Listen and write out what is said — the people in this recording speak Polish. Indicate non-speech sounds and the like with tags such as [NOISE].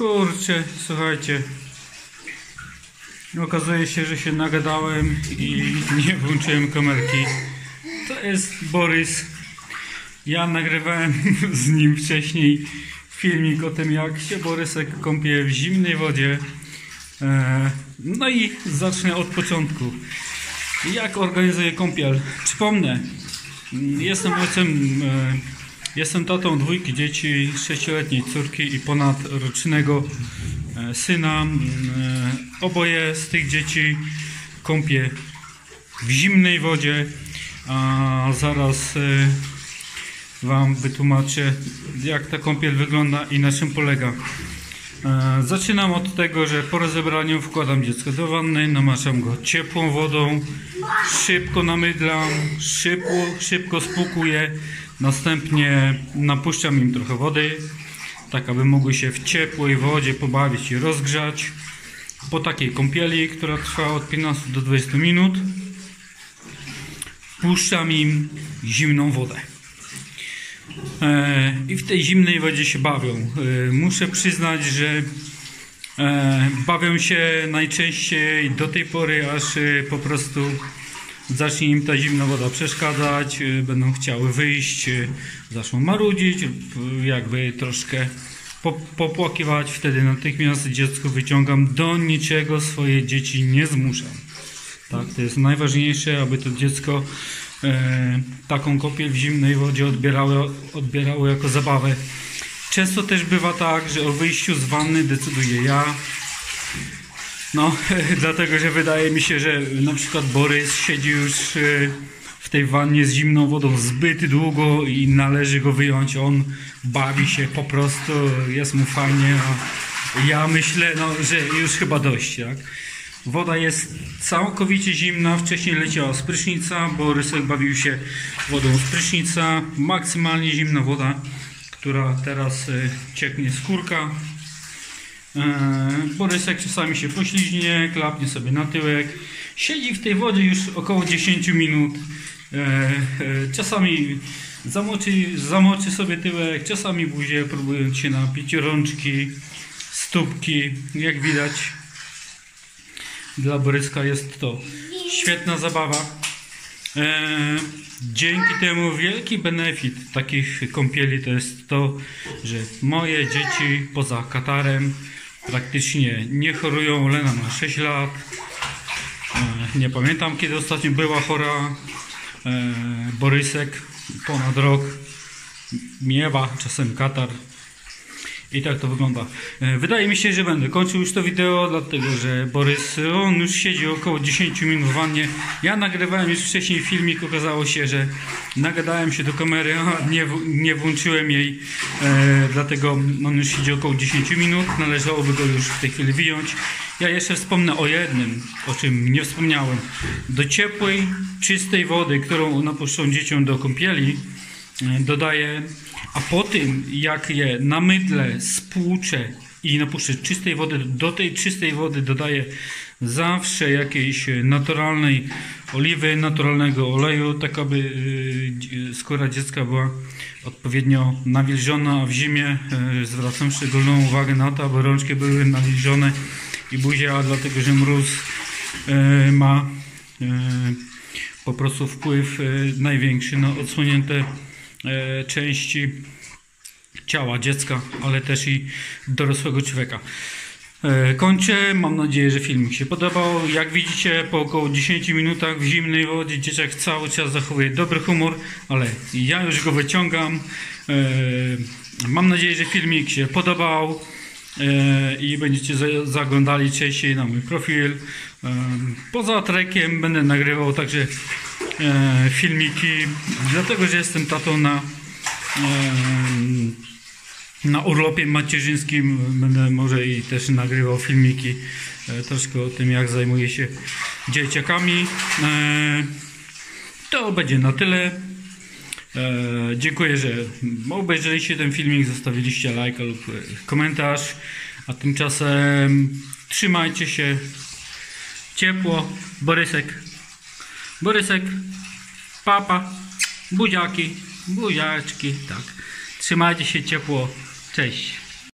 Kurczę, słuchajcie. Okazuje się, że się nagadałem i nie włączyłem kamerki. To jest Borys. Ja nagrywałem [LAUGHS] z nim wcześniej filmik o tym, jak się Borysek kąpie w zimnej wodzie. E, No i zacznę od początku. Jak organizuję kąpiel? Przypomnę, mm, jestem ojcem, e, jestem tatą dwójki dzieci, sześcioletniej córki i ponadrocznego e, syna. Mm, e, Oboje z tych dzieci kąpię w zimnej wodzie, a zaraz e, Wam wytłumaczę, jak ta kąpiel wygląda i na czym polega. E, Zaczynam od tego, że po rozebraniu wkładam dziecko do wanny, namaczam go ciepłą wodą, szybko namydlam, szybko, szybko spłukuję, następnie napuszczam im trochę wody, tak aby mogły się w ciepłej wodzie pobawić i rozgrzać. Po takiej kąpieli, która trwa od 15 do 20 minut, puszczam im zimną wodę. E, I w tej zimnej wodzie się bawią. E, Muszę przyznać, że e, bawią się najczęściej do tej pory, aż po prostu zacznie im ta zimna woda przeszkadzać, będą chciały wyjść, zaczną marudzić, jakby troszkę po- popłakiwać. Wtedy natychmiast dziecko wyciągam. Do niczego swoje dzieci nie zmuszam. Tak, to jest najważniejsze, aby to dziecko taką kąpiel w zimnej wodzie odbierało, odbierało jako zabawę. Często też bywa tak, że o wyjściu z wanny decyduję ja. No, [LAUGHS] dlatego, że wydaje mi się, że na przykład Borys siedzi już e, w tej wannie z zimną wodą zbyt długo i należy go wyjąć. On bawi się po prostu, jest mu fajnie, a ja myślę, no, że już chyba dość, tak? Woda jest całkowicie zimna. Wcześniej leciała z prysznica, bo Rysek bawił się wodą z prysznica. Maksymalnie zimna woda, która teraz e, cieknie z kurka. E, Borysek czasami się pośliźnie, klapnie sobie na tyłek. Siedzi w tej wodzie już około 10 minut. E, Czasami zamoczy, zamoczy sobie tyłek, czasami buzię, próbując się napić rączki, stópki. Jak widać, dla Boryska jest to świetna zabawa. E, dzięki temu wielki benefit takich kąpieli to jest to, że moje dzieci poza Katarem praktycznie nie chorują. Lena ma 6 lat. E, nie pamiętam kiedy ostatnio była chora. E, Borysek ponad rok miewa czasem katar. I tak to wygląda. E, Wydaje mi się, że będę kończył już to wideo, dlatego że Borys, on już siedzi około 10 minut w wannie. Ja nagrywałem już wcześniej filmik, okazało się, że nagadałem się do kamery, a nie, nie włączyłem jej, e, dlatego on już siedzi około 10 minut, należałoby go już w tej chwili wyjąć. Ja jeszcze wspomnę o jednym, o czym nie wspomniałem. Do ciepłej, czystej wody, którą napuszczą dzieciom do kąpieli, e, dodaję, a po tym jak je namydlę, spłuczę i napuszczę czystej wody, do tej czystej wody dodaję zawsze jakiejś naturalnej oliwy, naturalnego oleju, tak aby y, skóra dziecka była odpowiednio nawilżona, a w zimie y, zwracam szczególną uwagę na to, aby rączki były nawilżone i buzia, dlatego że mróz y, ma po prostu wpływ największy na odsłonięte e, części ciała dziecka, ale też i dorosłego człowieka. E, Kończę. Mam nadzieję, że filmik się podobał. Jak widzicie, po około 10 minutach w zimnej wodzie dzieciak cały czas zachowuje dobry humor, ale ja już go wyciągam. E, Mam nadzieję, że filmik się podobał e, i będziecie za- zaglądali częściej na mój profil. E, Poza trekiem będę nagrywał także e, filmiki, dlatego że jestem tatą na em, na urlopie macierzyńskim będę może i też nagrywał filmiki e, troszkę o tym, jak zajmuję się dzieciakami. E, to będzie na tyle. E, dziękuję, że obejrzeliście ten filmik, zostawiliście lajka lub e, komentarz. A tymczasem trzymajcie się ciepło. Borysek. Borysek. Papa. Buziaki. Buziaczki. Tak. Trzymajcie się ciepło. Cześć.